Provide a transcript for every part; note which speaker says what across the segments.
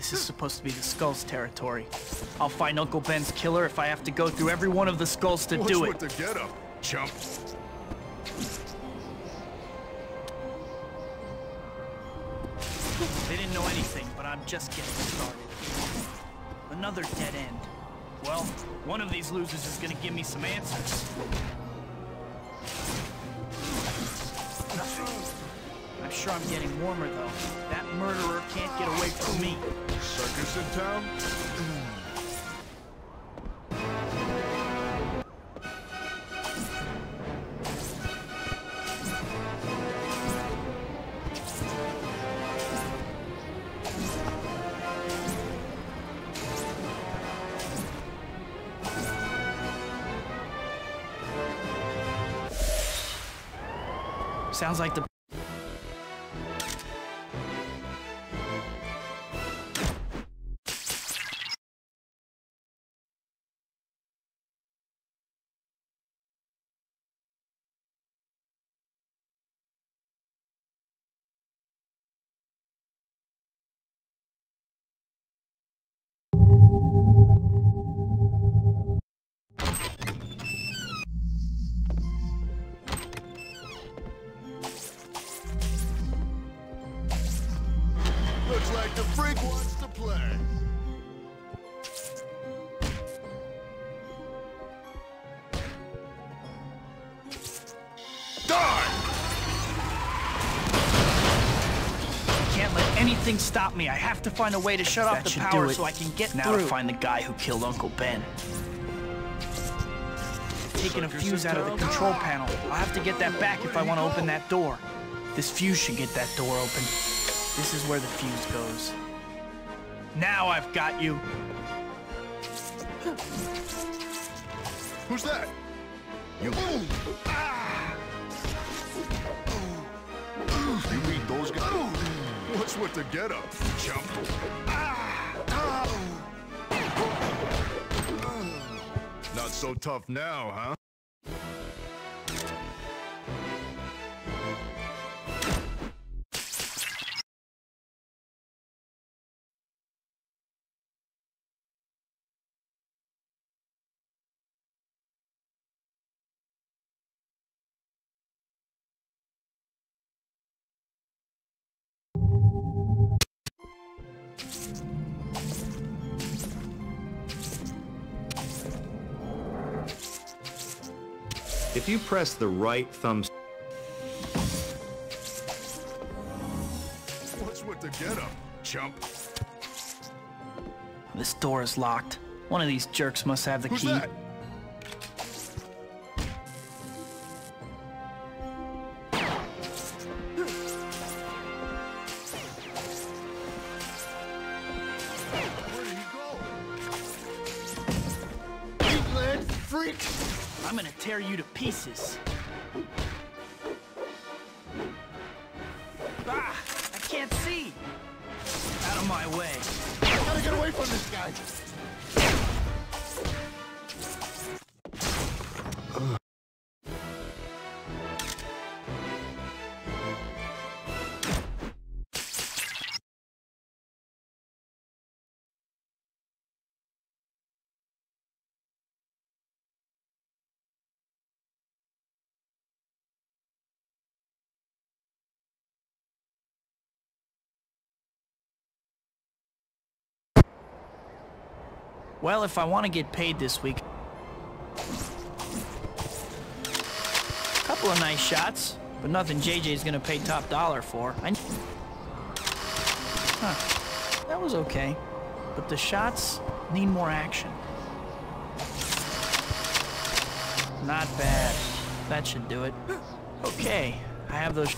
Speaker 1: This is supposed to be the Skull's territory. I'll find Uncle Ben's killer if I have to go through every one of the Skulls to
Speaker 2: What's
Speaker 1: do
Speaker 2: with
Speaker 1: it.
Speaker 2: the getup, chump?
Speaker 1: They didn't know anything, but I'm just getting started. Another dead end. Well, one of these losers is gonna give me some answers. Sure I'm getting warmer, though. That murderer can't get away from me.
Speaker 2: Circus in town?
Speaker 1: Sounds like the... stop me. I have to find a way to shut off the power so I can get
Speaker 3: Now
Speaker 1: through.
Speaker 3: to
Speaker 1: find the guy who killed Uncle Ben. Taking a fuse out of the control panel. I'll have to get that back if I want to open that door. This fuse should get that door open. This is where the fuse goes. Now I've got you.
Speaker 2: Who's that? You. Ah! What's with the getup, chump? Ah! Not so tough now, huh?
Speaker 4: You press the right thumb
Speaker 2: What's with the getup, chump?
Speaker 1: This door is locked. One of these jerks must have the
Speaker 2: Who's
Speaker 1: key.
Speaker 2: that?
Speaker 1: You to pieces. Well, if I want to get paid this week... Couple of nice shots, but nothing JJ's gonna pay top dollar for. I... Huh. That was okay. But the shots need more action. Not bad. That should do it. Okay, I have those...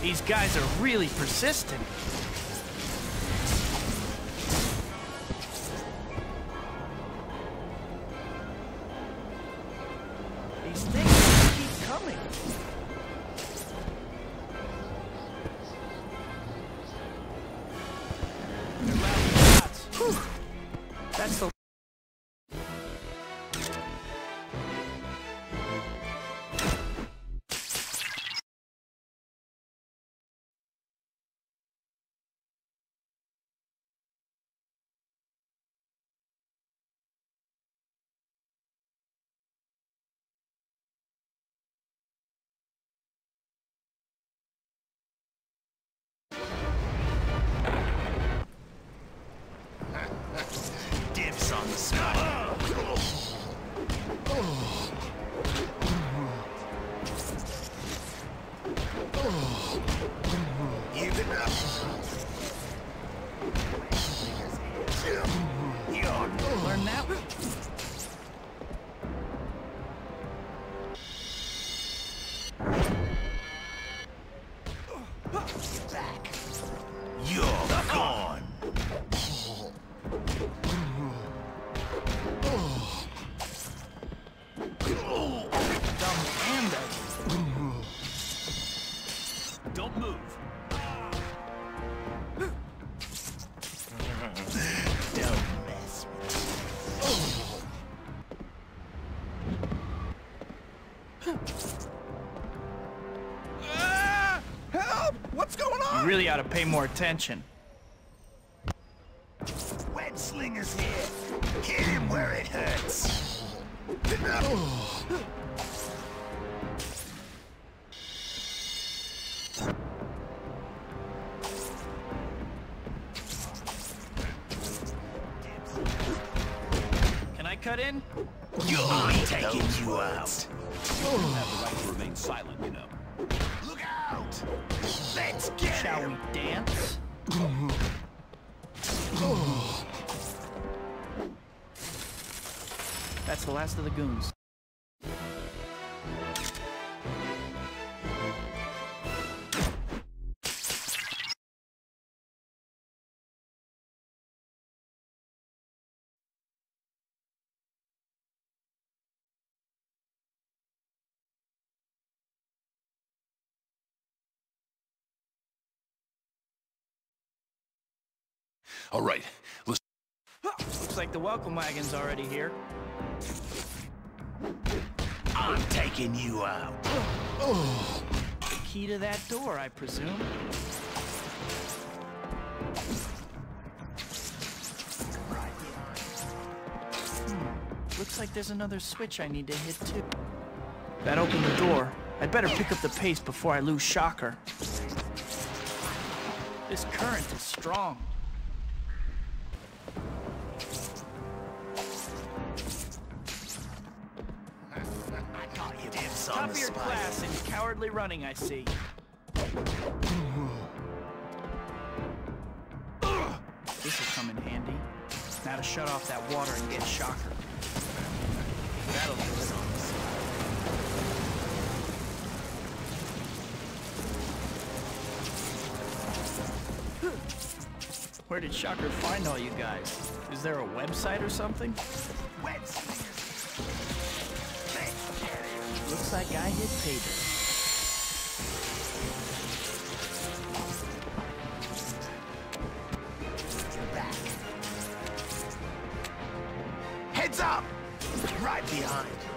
Speaker 1: These guys are really persistent.
Speaker 2: Going
Speaker 1: You really ought to pay more attention.
Speaker 5: Web Slinger's here. Hit him where it hurts.
Speaker 1: Can I cut in?
Speaker 5: I'm taking you out.
Speaker 3: You have the right to remain silent,
Speaker 1: That's the last of the goons.
Speaker 3: All right, let's.
Speaker 1: Looks like the welcome wagon's already here.
Speaker 5: I'm taking you out.
Speaker 1: The key to that door, I presume. Hmm. Looks like there's another switch I need to hit too. That opened the door. I'd better pick up the pace before I lose Shocker. This current is strong. Top of your
Speaker 5: spike.
Speaker 1: class in cowardly running, I see. This will come in handy. Now to shut off that water and get Shocker. That'll do it. Where did Shocker find all you guys? Is there a website or something? Like I hit.
Speaker 5: Back. Heads up! Right behind.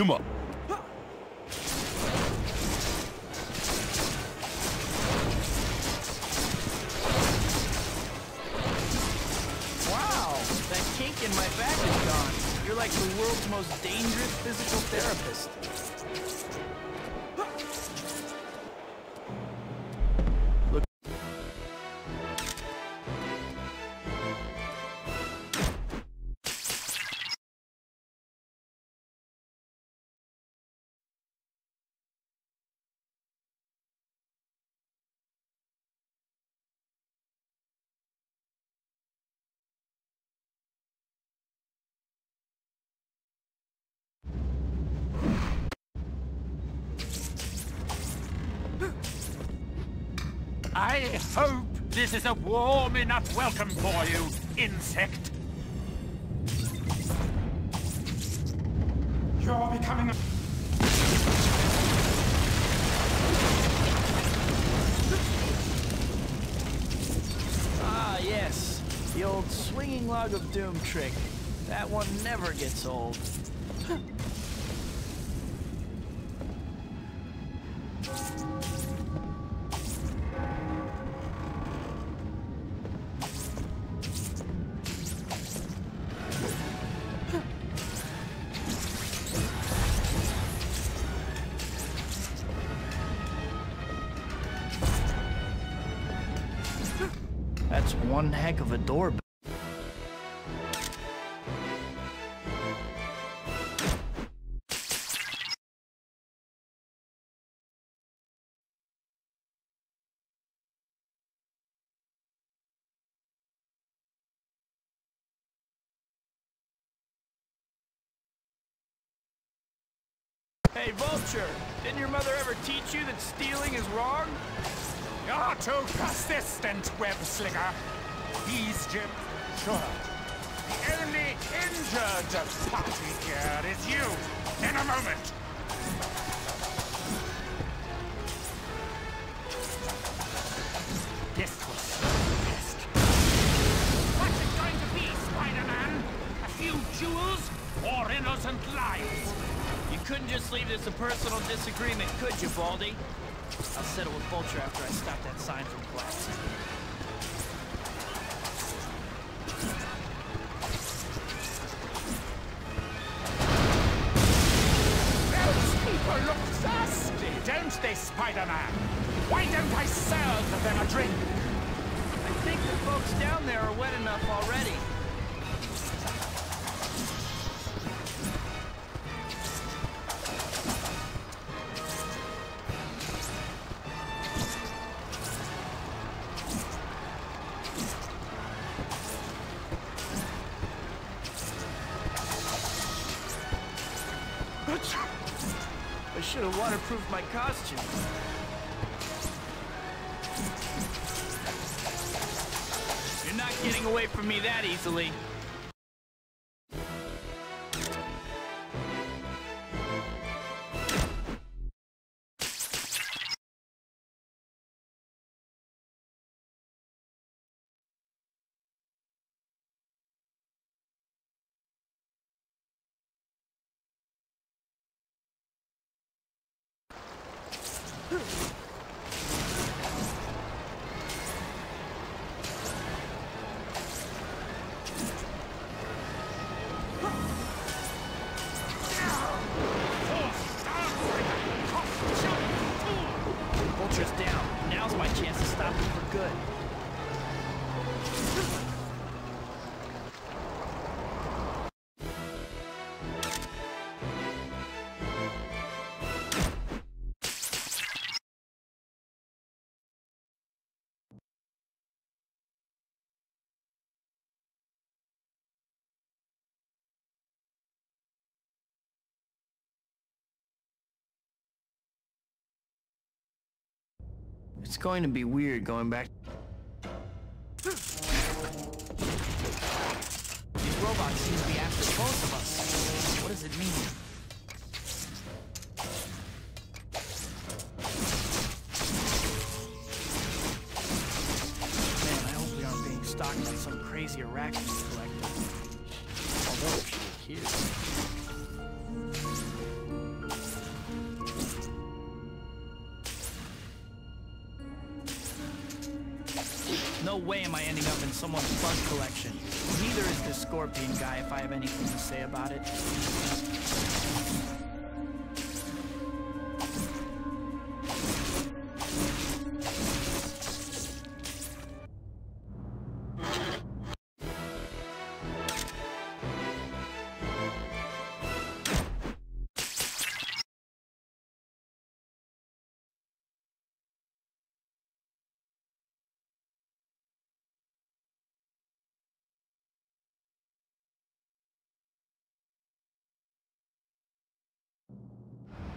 Speaker 3: On.
Speaker 1: Wow, I hope
Speaker 6: This is a warm enough welcome for you, insect. You're becoming a...
Speaker 1: Ah, yes. The old swinging log of doom trick. That one never gets old. That's one heck of a doorbell. Hey, Vulture! Didn't your mother ever teach you that stealing is wrong?
Speaker 6: You're too persistent, web slinger. He's Jim. Sure. The only injured of party here is you. In a moment. This was best. What's it going to be, Spider-Man? A few jewels or innocent lives?
Speaker 1: You couldn't just leave this a personal disagreement, could you, Baldy? I'll settle with Vulture after I stop that sign from collapsing.
Speaker 6: Those people look thirsty, don't they, Spider-Man? Why don't I serve them a drink?
Speaker 1: I think the folks down there are wet enough already. You're not getting away from me that easily. Vulture's It's going to be weird going back. These robots seem to be after both of us. What does it mean? Man, I hope we aren't being stalked by some crazy arachnid collector. Although she were ending up in someone's bug collection. Neither is the scorpion guy if I have anything to say about it.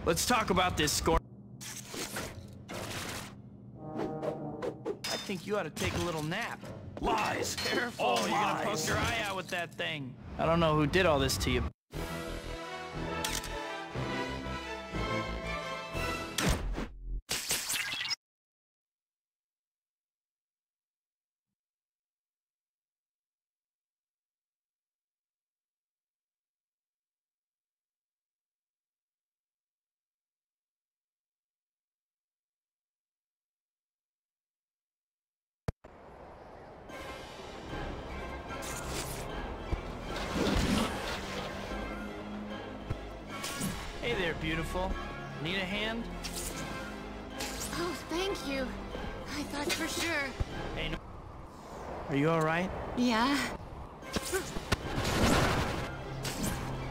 Speaker 1: Let's talk about this score. I think you ought to take a little nap.
Speaker 3: Lies.
Speaker 1: Careful,
Speaker 3: All
Speaker 1: you're gonna poke your eye out with that thing. I don't know who did all this to you. There, beautiful. Need a hand?
Speaker 7: Oh, thank you. I thought for sure.
Speaker 1: Hey, no. Are you alright?
Speaker 7: Yeah.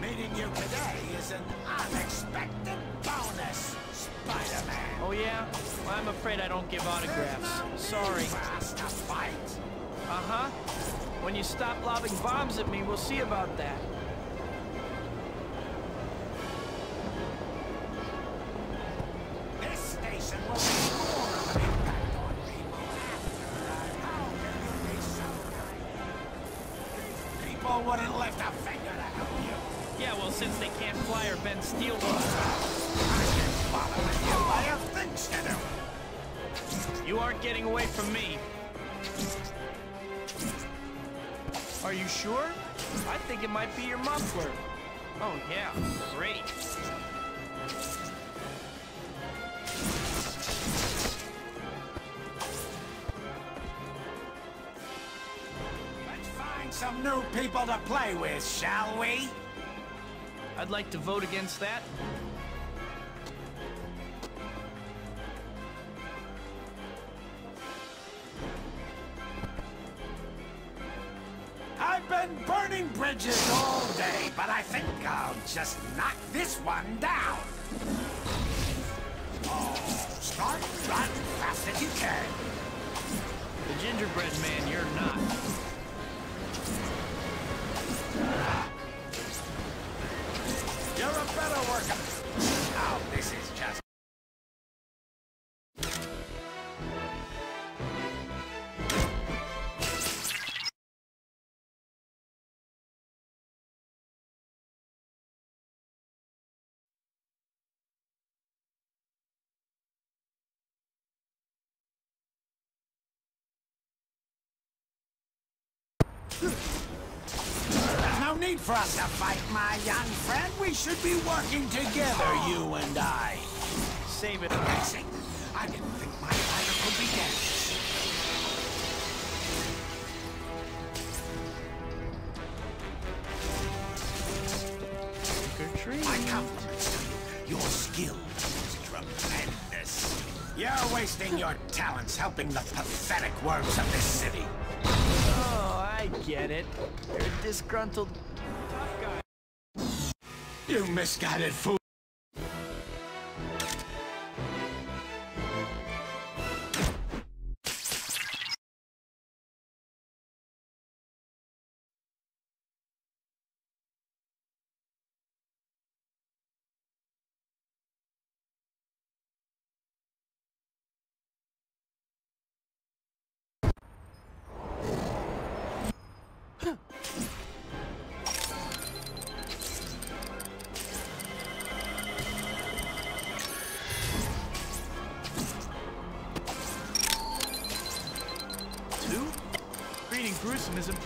Speaker 8: Meeting you today is an unexpected bonus, Spider-Man.
Speaker 1: Oh, yeah? Well, I'm afraid I don't give autographs. Sorry.
Speaker 8: Fast to fight.
Speaker 1: Uh-huh. When you stop lobbing bombs at me, we'll see about that.
Speaker 8: Wouldn't lift a finger to help you.
Speaker 1: Yeah, well, since they can't fly or bend steel...
Speaker 8: I can follow you. I have things to do.
Speaker 1: You aren't getting away from me. Are you sure? I think it might be your muffler. Oh, yeah. Great.
Speaker 8: People to play with, shall we?
Speaker 1: I'd like to vote against that.
Speaker 8: I've been burning bridges all day, but I think I'll just knock this one down. Oh, start run fast as you can.
Speaker 1: The gingerbread man, you're not.
Speaker 8: There's no need for us to fight, my young friend. We should be working together, you and I.
Speaker 1: Save it.
Speaker 8: Amazing. I didn't think my fighter could be damaged.
Speaker 1: Trick or treat.
Speaker 8: My compliments to you. Your skill is tremendous. You're wasting your talents helping the pathetic worms of this city.
Speaker 1: I get it. You're a disgruntled.
Speaker 8: You misguided fool.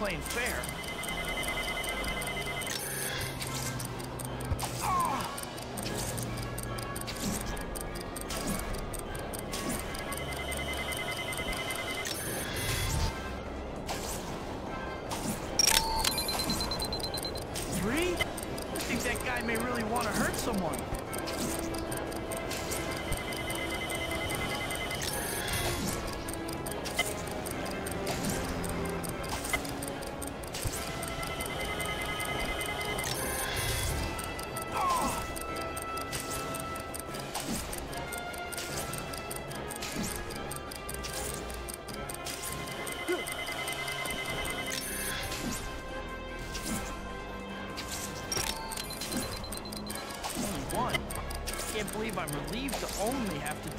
Speaker 1: Playing fair.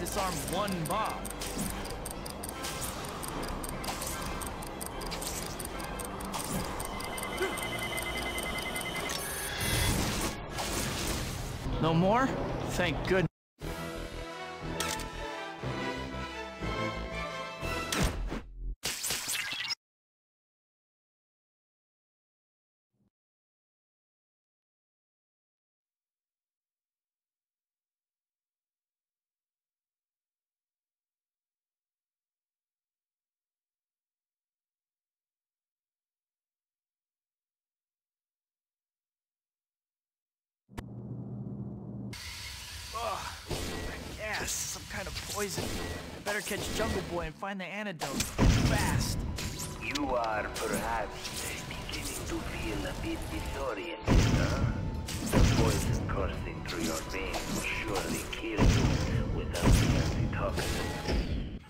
Speaker 1: disarm one bomb. No more? Thank goodness. Kind of poison. I better catch Jungle Boy and find the antidote. Fast.
Speaker 5: You are perhaps beginning to feel a bit disoriented, huh? The poison coursing through your veins will surely kill you without the antitoxin.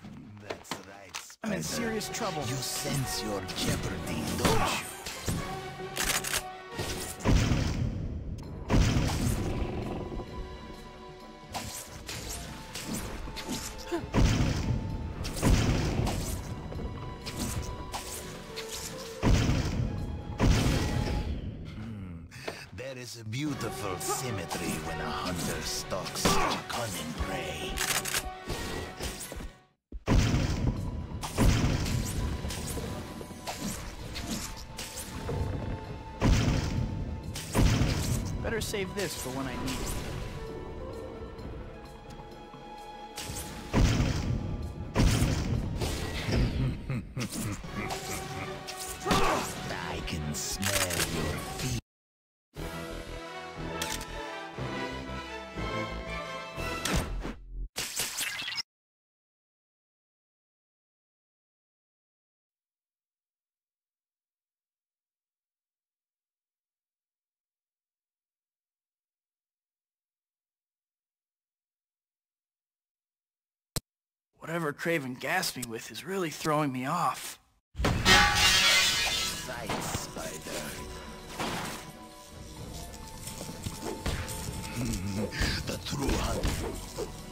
Speaker 5: That's right,
Speaker 1: I'm in serious trouble.
Speaker 5: You sense your jeopardy, don't you? This is
Speaker 1: for when I need it. Whatever Kraven gassed me with is really throwing me off.
Speaker 5: Sight spider. the true hunter.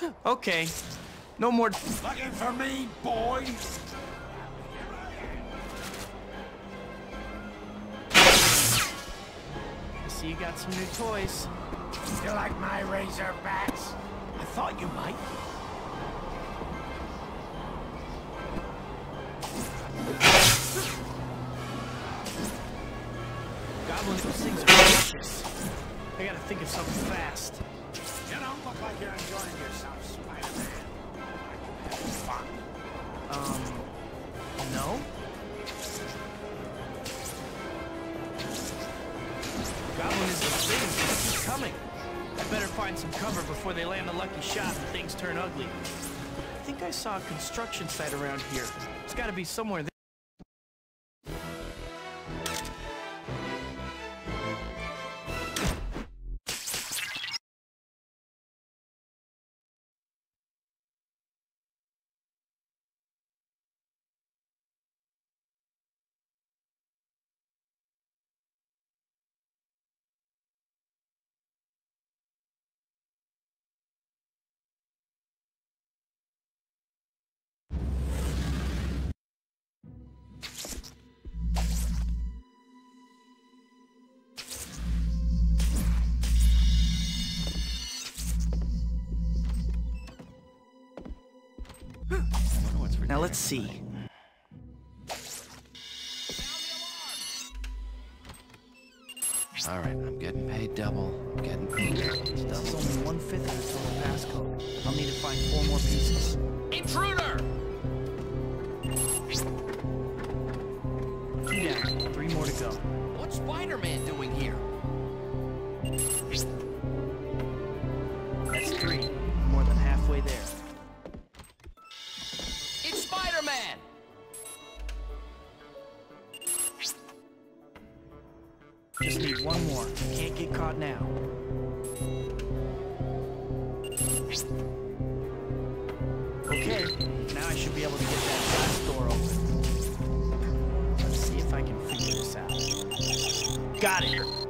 Speaker 1: Okay, no more.
Speaker 8: Looking for me, boy?
Speaker 1: I see you got some new toys.
Speaker 8: You like my razor bats? I thought you might.
Speaker 1: Goblins, those things are vicious. I gotta think of something fast.
Speaker 8: Look like you're enjoying yourself, Spider-Man. Like you having fun.
Speaker 1: Um, no? Goblin is the thing, keep coming. I better find some cover before they land a lucky shot and things turn ugly. I think I saw a construction site around here. It's gotta be somewhere there. Now let's see.
Speaker 9: All right, I'm getting paid double. I'm getting paid double.
Speaker 1: This is only one fifth of the total passcode. I'll need to find four more pieces.
Speaker 9: Intruder!
Speaker 1: Two down, three more to go.
Speaker 9: What's Spider-Man
Speaker 1: Just need one more. Can't get caught now. Okay, now I should be able to get that glass door open. Let's see if I can figure this out. Got it!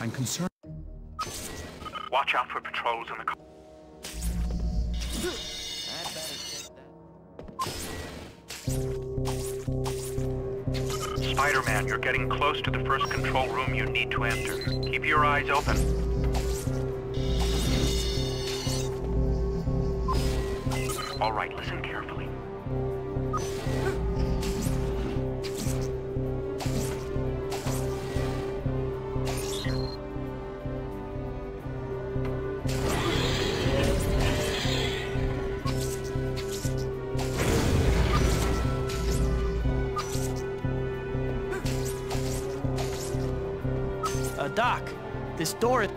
Speaker 6: I'm concerned.
Speaker 10: Watch out for patrols in the... Spider-Man, you're getting close to the first control room you need to enter. Keep your eyes open. All right, listen carefully.
Speaker 1: This door...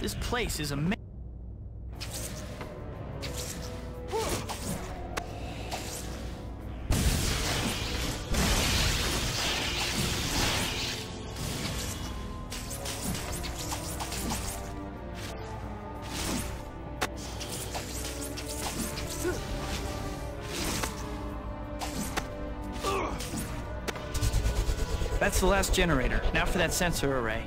Speaker 1: This place is amazing. That's the last generator. Now for that sensor array.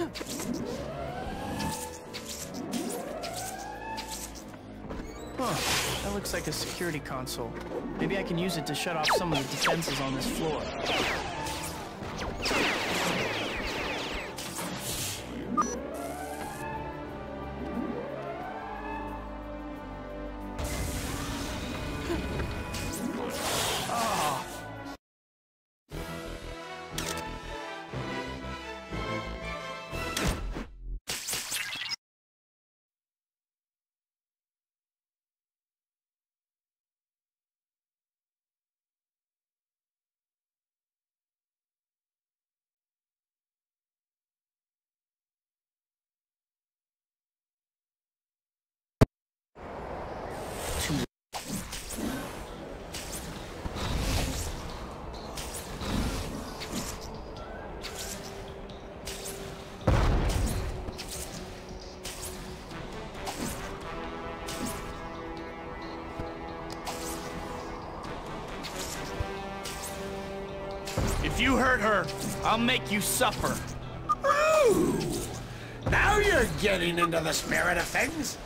Speaker 1: Huh, that looks like a security console. Maybe I can use it to shut off some of the defenses on this floor. Hurt her, I'll make you suffer.
Speaker 8: Ooh! Now you're getting into the spirit of things.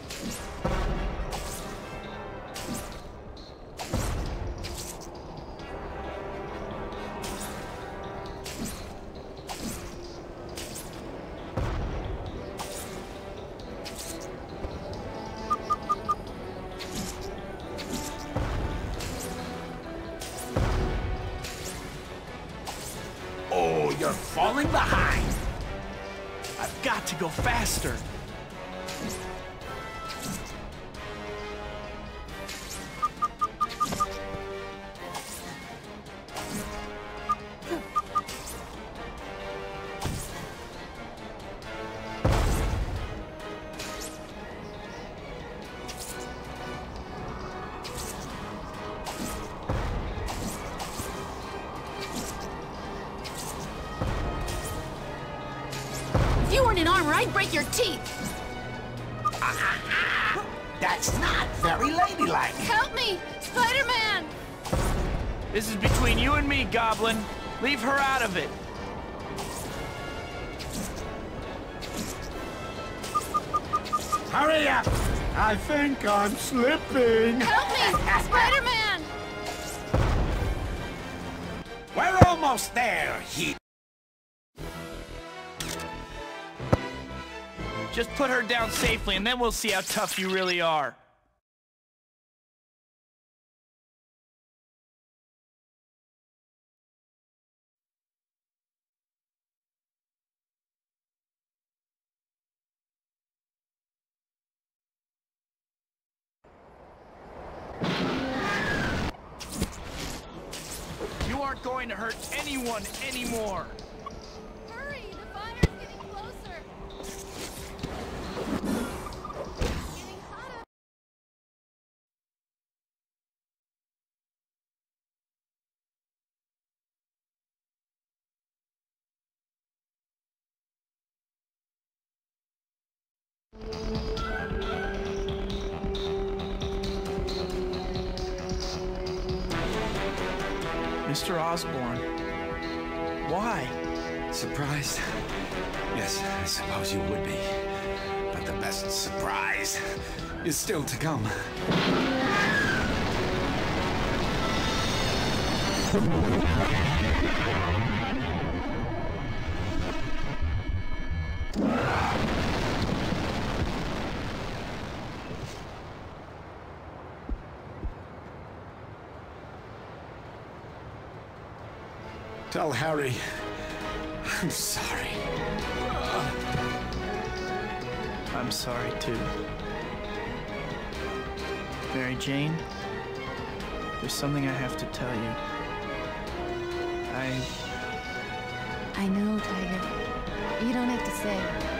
Speaker 7: Break your teeth.
Speaker 8: That's not very ladylike.
Speaker 7: Help me! Spider-Man!
Speaker 1: This is between you and me, Goblin. Leave her out of it.
Speaker 8: Hurry up! I think I'm slipping.
Speaker 7: Help me! Spider-Man!
Speaker 8: We're almost there, he.
Speaker 1: Just put her down safely, and then we'll see how tough you really are. You aren't going to hurt anyone anymore. Osborn. Why?
Speaker 8: Surprised? Yes, I suppose you would be. But the best surprise is still to come. Tell Harry I'm sorry.
Speaker 1: I'm sorry too. Mary Jane, there's something I have to tell you. I.
Speaker 7: I know, Tiger. You don't have to say.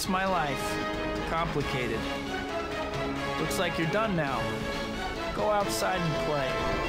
Speaker 1: That's my life. Complicated. Looks like you're done now. Go outside and play.